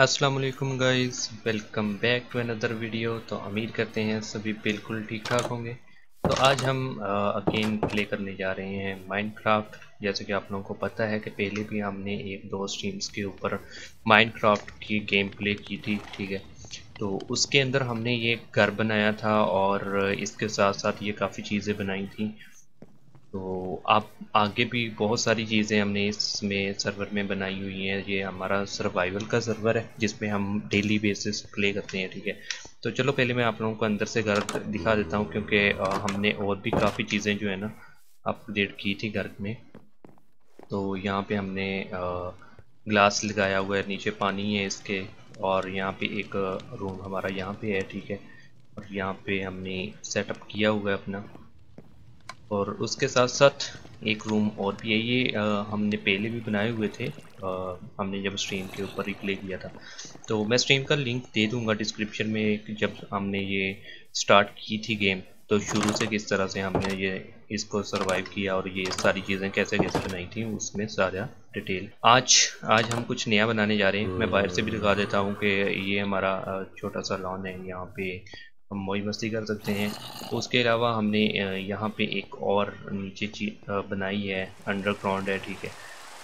अस्सलाम वालेकुम guys welcome back to another video तो उम्मीद करते हैं सभी बिल्कुल ठीक ठाक होंगे। तो आज हम अगेन प्ले करने जा रहे हैं माइनक्राफ्ट जैसे कि आप लोगों को पता है कि पहले भी हमने एक दो स्ट्रीम्स के ऊपर माइनक्राफ्ट की गेम प्ले की थी, ठीक है? तो उसके अंदर हमने ये घर बनाया था और इसके साथ साथ ये काफ़ी चीज़ें बनाई थी। तो आप आगे भी बहुत सारी चीज़ें हमने इसमें सर्वर में बनाई हुई हैं। ये हमारा सर्वाइवल का सर्वर है, जिसमें हम डेली बेसिस प्ले करते हैं, ठीक है? तो चलो पहले मैं आप लोगों को अंदर से घर दिखा देता हूँ, क्योंकि हमने और भी काफ़ी चीज़ें जो है ना अपडेट की थी घर में। तो यहाँ पे हमने ग्लास लगाया हुआ है, नीचे पानी है इसके, और यहाँ पे एक रूम हमारा यहाँ पे है, ठीक है? और यहाँ पे हमने सेटअप किया हुआ है अपना। और उसके साथ साथ एक रूम और भी है। ये आ, हमने पहले भी बनाए हुए थे। आ, हमने जब स्ट्रीम के ऊपर ही प्ले किया था। तो मैं स्ट्रीम का लिंक दे दूँगा डिस्क्रिप्शन में जब हमने ये स्टार्ट की थी गेम तो शुरू से किस तरह से हमने ये इसको सरवाइव किया और ये सारी चीज़ें कैसे कैसे बनाई थी उसमें सारा डिटेल आज आज हम कुछ नया बनाने जा रहे हैं। मैं बाहर से भी दिखा देता हूँ कि ये हमारा छोटा सा लॉन है। यहाँ पे हम मौज मस्ती कर सकते हैं। उसके अलावा हमने यहाँ पे एक और नीचे चीज़ बनाई है अंडरग्राउंड है, ठीक है।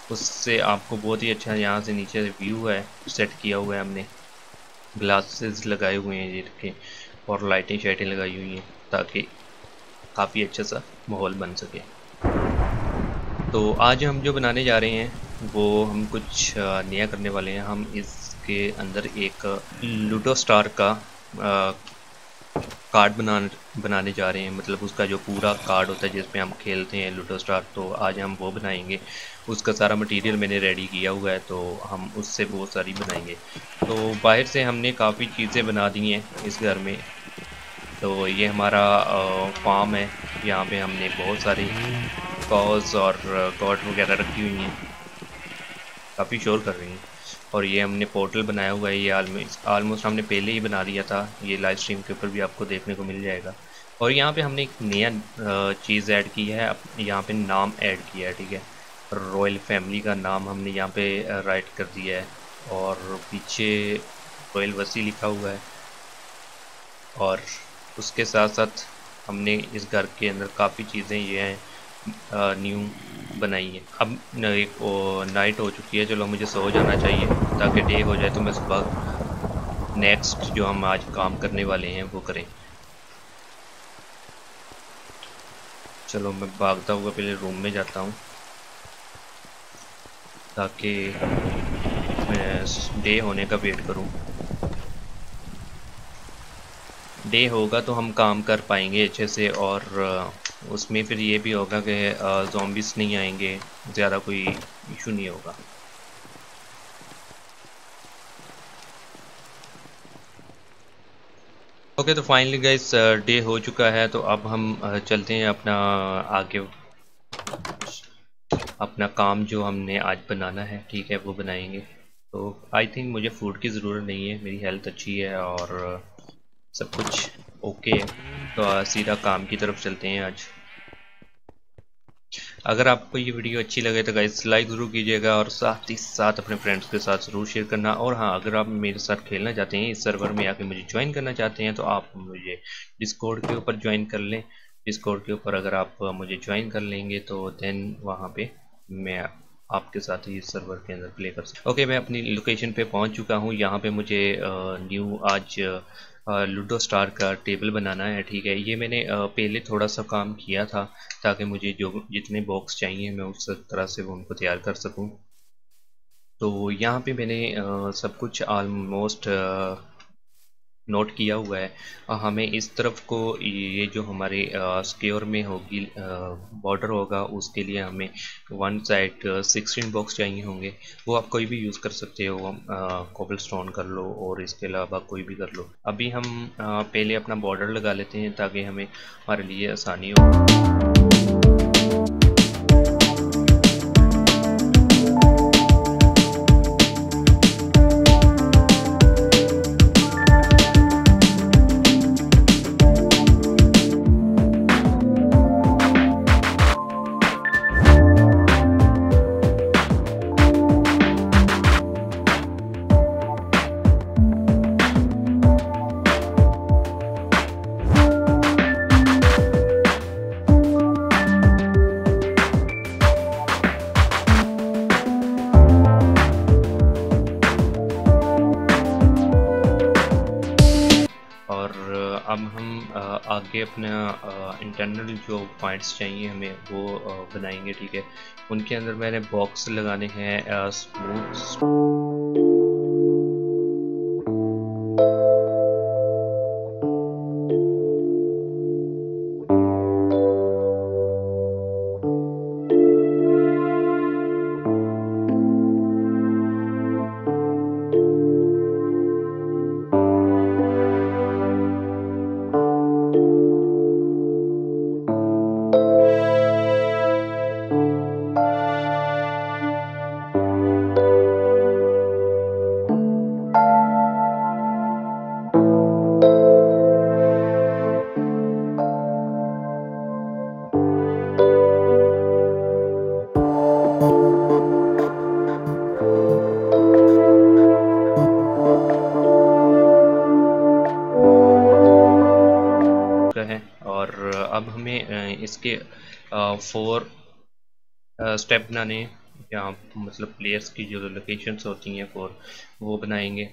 उससे आपको बहुत ही अच्छा यहाँ से नीचे व्यू है सेट किया हुआ है हमने। ग्लासेस लगाए हुए हैं जिनके, और लाइटें शाइटें लगाई हुई हैं, ताकि काफ़ी अच्छा सा माहौल बन सके। तो आज हम जो बनाने जा रहे हैं, वो हम कुछ नया करने वाले हैं। हम इसके अंदर एक लूडो स्टार का कार्ड बना बनाने जा रहे हैं। मतलब उसका जो पूरा कार्ड होता है, जिसमें हम खेलते हैं लूडो स्टार तो आज हम वो बनाएँगे। उसका सारा मटेरियल मैंने रेडी किया हुआ है तो हम उससे बहुत सारी बनाएँगे। तो बाहर से हमने काफ़ी चीज़ें बना दी हैं इस घर में। तो ये हमारा फार्म है। यहाँ पे हमने बहुत सारी कॉज और गॉड वगैरह रखी हुई हैं। काफ़ी शोर कर रही हैं। और ये हमने पोर्टल बनाया हुआ है ये आलमोस्ट हमने पहले ही बना दिया था। ये लाइव स्ट्रीम के ऊपर भी आपको देखने को मिल जाएगा। और यहाँ पे हमने एक नया चीज़ ऐड की है। यहाँ पे नाम ऐड किया है, ठीक है? रॉयल फैमिली का नाम हमने यहाँ पे राइट कर दिया है। और पीछे रॉयल वसी लिखा हुआ है। और उसके साथ साथ हमने इस घर के अंदर काफ़ी चीज़ें, ये हैं न्यू बनाई है अब नाइट हो चुकी है, चलो मुझे सो जाना चाहिए, ताकि डे हो जाए तो मैं सुबह नेक्स्ट जो हम आज काम करने वाले हैं, वो करें। चलो मैं भागता हुआ पहले रूम में जाता हूँ, ताकि मैं डे होने का वेट करूँ। डे होगा तो हम काम कर पाएँगे अच्छे से, और उसमें फिर ये भी होगा कि जॉम्बिस नहीं आएँगे ज़्यादा कोई इशू नहीं होगा। ओके okay, तो फाइनली गाइस डे हो चुका है तो अब हम चलते हैं अपना आगे। अपना काम जो हमने आज बनाना है ठीक है वो बनाएँगे। तो आई थिंक मुझे फ़ूड की ज़रूरत नहीं है मेरी हेल्थ अच्छी है और सब कुछ ओके है। तो सीधा काम की तरफ़ चलते हैं आज। अगर आपको ये वीडियो अच्छी लगे तो गाइस लाइक ज़रूर कीजिएगा और साथ ही साथ अपने फ्रेंड्स के साथ ज़रूर शेयर करना। और हाँ अगर आप मेरे साथ खेलना चाहते हैं, इस सर्वर में आके मुझे ज्वाइन करना चाहते हैं तो आप मुझे डिस्कोड के ऊपर ज्वाइन कर लें। डिस्कोड के ऊपर अगर आप मुझे ज्वाइन कर लेंगे तो देन वहाँ पे मैं आपके साथ ही इस सर्वर के अंदर प्ले कर सकता ओके मैं अपनी लोकेशन पे पहुँच चुका हूँ। यहाँ पे मुझे न्यू आज लूडो स्टार का टेबल बनाना है, ठीक है? ये मैंने पहले थोड़ा सा काम किया था ताकि मुझे जो जितने बॉक्स चाहिए मैं उस तरह से वो उनको तैयार कर सकूँ। तो यहाँ पे मैंने सब कुछ आलमोस्ट नोट किया हुआ है। हमें इस तरफ़ को ये जो हमारे स्क्योर में होगी बॉर्डर होगा उसके लिए हमें वन साइड सिक्सटीन बॉक्स चाहिए होंगे। वो आप कोई भी यूज़ कर सकते हो। कोबल स्टोन कर लो और इसके अलावा कोई भी कर लो। अभी हम आ, पहले अपना बॉर्डर लगा लेते हैं ताकि हमें हमारे लिए आसानी हो। अब हम आगे अपना इंटरनल जो पॉइंट्स चाहिए हमें, वो बनाएँगे, ठीक है? उनके अंदर मैंने बॉक्स लगाने हैं स्मूथ अब हमें इसके फोर स्टेप बनाने या मतलब प्लेयर्स की जो लोकेशंस होती हैं फोर वो बनाएँगे।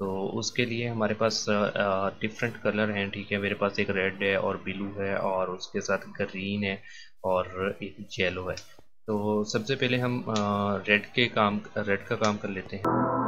तो उसके लिए हमारे पास डिफरेंट कलर हैं, ठीक है। मेरे पास एक रेड है और ब्लू है और उसके साथ ग्रीन है और एक येलो है। तो सबसे पहले हम रेड के काम रेड का काम कर लेते हैं।